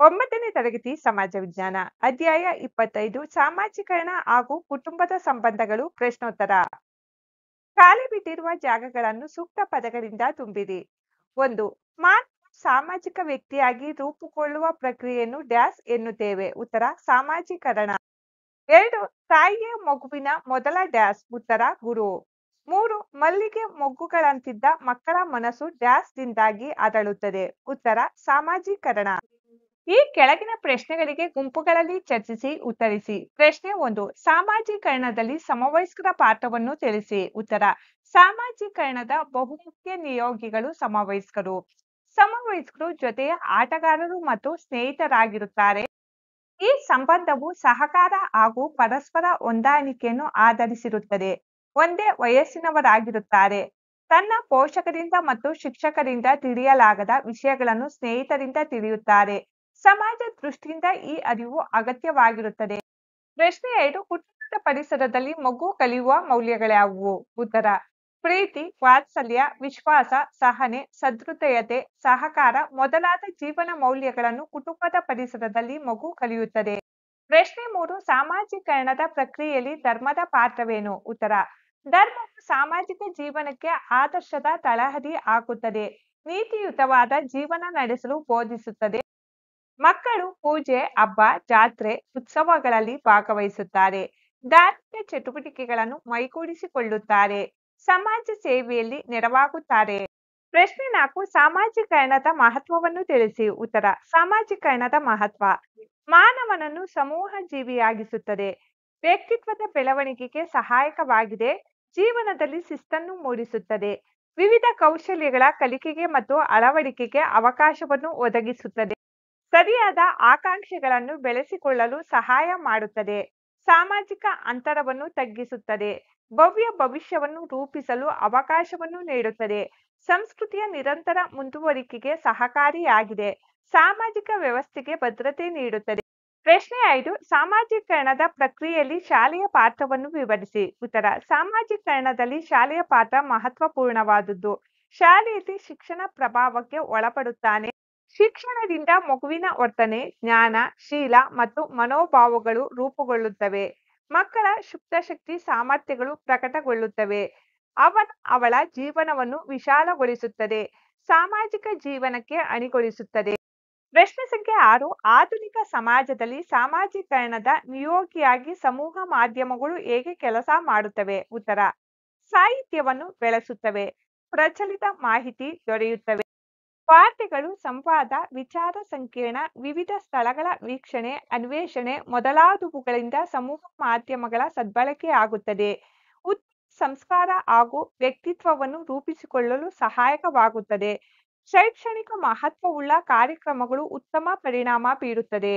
ಒಂಬತ್ತನೇ ತರಗತಿ ಸಮಾಜ ವಿಜ್ಞಾನ, ಅಧ್ಯಾಯ ಇಪ್ಪತ್ತೈದು, ಸಾಮಾಜೀಕರಣ ಹಾಗೂ ಕುಟುಂಬದ ಸಂಬಂಧಗಳು ಪ್ರಶ್ನೋತ್ತರ. ಖಾಲಿ ಬಿಟ್ಟಿರುವ ಜಾಗಗಳನ್ನು ಸೂಕ್ತ ಪದಗಳಿಂದ ತುಂಬಿರಿ. ಒಂದು ಮಾನವ ಸಾಮಾಜಿಕ ವ್ಯಕ್ತಿಯಾಗಿ ರೂಪುಗೊಳ್ಳುವ ಪ್ರಕ್ರಿಯೆಯನ್ನು ಡ್ಯಾಸ್ ಎನ್ನುತ್ತೇವೆ. ಉತ್ತರ, ಸಾಮಾಜೀಕರಣ. ಎರಡು, ತಾಯಿಯ ಮಗುವಿನ ಮೊದಲ ಡ್ಯಾಸ್. ಉತ್ತರ, ಗುರು. ಮೂರು, ಮಲ್ಲಿಗೆ ಮೊಗ್ಗುಗಳಂತಿದ್ದ ಮಕ್ಕಳ ಮನಸ್ಸು ಡ್ಯಾಸ್ ದಿಂದಾಗಿ ಅರಳುತ್ತದೆ. ಉತ್ತರ, ಸಾಮಾಜೀಕರಣ. ಈ ಕೆಳಗಿನ ಪ್ರಶ್ನೆಗಳಿಗೆ ಗುಂಪುಗಳಲ್ಲಿ ಚರ್ಚಿಸಿ, ಉತ್ತರಿಸಿ. ಪ್ರಶ್ನೆ ಒಂದು, ಸಾಮಾಜೀಕರಣದಲ್ಲಿ ಸಮವಯಸ್ಕರ ಪಾತ್ರವನ್ನು ತಿಳಿಸಿ. ಉತ್ತರ, ಸಾಮಾಜೀಕರಣದ ಬಹುಮುಖ್ಯ ನಿಯೋಗಿಗಳು ಸಮವಯಸ್ಕರು. ಸಮವಯಸ್ಕರು ಜೊತೆಯ ಆಟಗಾರರು ಮತ್ತು ಸ್ನೇಹಿತರಾಗಿರುತ್ತಾರೆ. ಈ ಸಂಬಂಧವು ಸಹಕಾರ ಹಾಗೂ ಪರಸ್ಪರ ಹೊಂದಾಣಿಕೆಯನ್ನು ಆಧರಿಸಿರುತ್ತದೆ. ಒಂದೇ ವಯಸ್ಸಿನವರಾಗಿರುತ್ತಾರೆ. ತನ್ನ ಪೋಷಕರಿಂದ ಮತ್ತು ಶಿಕ್ಷಕರಿಂದ ತಿಳಿಯಲಾಗದ ವಿಷಯಗಳನ್ನು ಸ್ನೇಹಿತರಿಂದ ತಿಳಿಯುತ್ತಾರೆ. ಸಮಾಜ ದೃಷ್ಟಿಯಿಂದ ಈ ಅರಿವು ಅಗತ್ಯವಾಗಿರುತ್ತದೆ. ಪ್ರಶ್ನೆ ಎರಡು ಕುಟುಂಬದ ಪರಿಸರದಲ್ಲಿ ಮಗು ಕಲಿಯುವ ಮೌಲ್ಯಗಳ್ಯಾವುವು ಉತ್ತರ, ಪ್ರೀತಿ, ವಾತ್ಸಲ್ಯ, ವಿಶ್ವಾಸ, ಸಹನೆ ಸದೃಢಯತೆ ಸಹಕಾರ ಮೊದಲಾದ ಜೀವನ ಮೌಲ್ಯಗಳನ್ನು ಕುಟುಂಬದ ಪರಿಸರದಲ್ಲಿ ಮಗು ಕಲಿಯುತ್ತದೆ. ಪ್ರಶ್ನೆ ಮೂರು, ಸಾಮಾಜೀಕರಣದ ಪ್ರಕ್ರಿಯೆಯಲ್ಲಿ ಧರ್ಮದ ಪಾತ್ರವೇನು? ಉತ್ತರ, ಧರ್ಮವು ಸಾಮಾಜಿಕ ಜೀವನಕ್ಕೆ ಆದರ್ಶದ ತಳಹದಿ ಹಾಕುತ್ತದೆ. ನೀತಿಯುತವಾದ ಜೀವನ ನಡೆಸಲು ಬೋಧಿಸುತ್ತದೆ. ಮಕ್ಕಳು ಪೂಜೆ, ಹಬ್ಬ, ಜಾತ್ರೆ, ಉತ್ಸವಗಳಲ್ಲಿ ಭಾಗವಹಿಸುತ್ತಾರೆ. ಧಾರ್ಮಿಕ ಚಟುವಟಿಕೆಗಳನ್ನು ಮೈಗೂಡಿಸಿಕೊಳ್ಳುತ್ತಾರೆ. ಸಮಾಜ ಸೇವೆಯಲ್ಲಿ ನೆರವಾಗುತ್ತಾರೆ. ಪ್ರಶ್ನೆ ನಾಲ್ಕು, ಸಾಮಾಜೀಕರಣದ ಮಹತ್ವವನ್ನು ತಿಳಿಸಿ. ಉತ್ತರ, ಸಾಮಾಜೀಕರಣದ ಮಹತ್ವ. ಮಾನವನನ್ನು ಸಮೂಹ ಜೀವಿಯಾಗಿಸುತ್ತದೆ ವ್ಯಕ್ತಿತ್ವದ ಬೆಳವಣಿಗೆಗೆ ಸಹಾಯಕವಾಗಿದೆ. ಜೀವನದಲ್ಲಿ ಶಿಸ್ತನ್ನು ಮೂಡಿಸುತ್ತದೆ. ವಿವಿಧ ಕೌಶಲ್ಯಗಳ ಕಲಿಕೆಗೆ ಮತ್ತು ಅಳವಡಿಕೆಗೆ ಅವಕಾಶವನ್ನು ಒದಗಿಸುತ್ತದೆ. ಸರಿಯಾದ ಆಕಾಂಕ್ಷೆಗಳನ್ನು ಬೆಳೆಸಿಕೊಳ್ಳಲು ಸಹಾಯ ಮಾಡುತ್ತದೆ. ಸಾಮಾಜಿಕ ಅಂತರವನ್ನು ತಗ್ಗಿಸುತ್ತದೆ. ಭವ್ಯ ಭವಿಷ್ಯವನ್ನು ರೂಪಿಸಲು ಅವಕಾಶವನ್ನು ನೀಡುತ್ತದೆ. ಸಂಸ್ಕೃತಿಯ ನಿರಂತರ ಮುಂದುವರಿಕೆಗೆ ಸಹಕಾರಿಯಾಗಿದೆ. ಸಾಮಾಜಿಕ ವ್ಯವಸ್ಥೆಗೆ ಭದ್ರತೆ ನೀಡುತ್ತದೆ. ಪ್ರಶ್ನೆ ಐದು, ಸಾಮಾಜೀಕರಣದ ಪ್ರಕ್ರಿಯೆಯಲ್ಲಿ ಶಾಲೆಯ ಪಾತ್ರವನ್ನು ವಿವರಿಸಿ. ಉತ್ತರ, ಸಾಮಾಜೀಕರಣದಲ್ಲಿ ಶಾಲೆಯ ಪಾತ್ರ ಮಹತ್ವಪೂರ್ಣವಾದದ್ದು. ಶಾಲೆಯಲ್ಲಿ ಶಿಕ್ಷಣ ಪ್ರಭಾವಕ್ಕೆ ಒಳಪಡುತ್ತಾನೆ. ಶಿಕ್ಷಣದಿಂದ ಮಗುವಿನ ವರ್ತನೆ, ಜ್ಞಾನ, ಶೀಲ ಮತ್ತು ಮನೋಭಾವಗಳು ರೂಪುಗೊಳ್ಳುತ್ತವೆ. ಮಕ್ಕಳ ಶಕ್ತಿ ಸಾಮರ್ಥ್ಯಗಳು ಪ್ರಕಟಗೊಳ್ಳುತ್ತವೆ. ಅವನ, ಅವಳ ಜೀವನವನ್ನು ವಿಶಾಲಗೊಳಿಸುತ್ತದೆ. ಸಾಮಾಜಿಕ ಜೀವನಕ್ಕೆ ಅಣಿಗೊಳಿಸುತ್ತದೆ. ಪ್ರಶ್ನೆ ಸಂಖ್ಯೆ ಆರು, ಆಧುನಿಕ ಸಮಾಜದಲ್ಲಿ ಸಾಮಾಜೀಕರಣದ ನಿಯೋಗಿಯಾಗಿ ಸಮೂಹ ಮಾಧ್ಯಮಗಳು ಹೇಗೆ ಕೆಲಸ ಮಾಡುತ್ತವೆ? ಉತ್ತರ, ಸಾಹಿತ್ಯವನ್ನು ಬೆಳೆಸುತ್ತವೆ. ಪ್ರಚಲಿತ ಮಾಹಿತಿ ದೊರೆಯುತ್ತವೆ. ವಾರ್ತೆಗಳು ಸಂವಾದ, ವಿಚಾರ ಸಂಕಿರಣ, ವಿವಿಧ ಸ್ಥಳಗಳ ವೀಕ್ಷಣೆ, ಅನ್ವೇಷಣೆ ಮೊದಲಾದವುಗಳಿಂದ ಸಮೂಹ ಮಾಧ್ಯಮಗಳ ಸದ್ಬಳಕೆಯಾಗುತ್ತದೆ ಉತ್ತಮ ಸಂಸ್ಕಾರ ಹಾಗೂ ವ್ಯಕ್ತಿತ್ವವನ್ನು ರೂಪಿಸಿಕೊಳ್ಳಲು ಸಹಾಯಕವಾಗುತ್ತದೆ. ಶೈಕ್ಷಣಿಕ ಮಹತ್ವವುಳ್ಳ ಕಾರ್ಯಕ್ರಮಗಳು ಉತ್ತಮ ಪರಿಣಾಮ ಬೀರುತ್ತದೆ.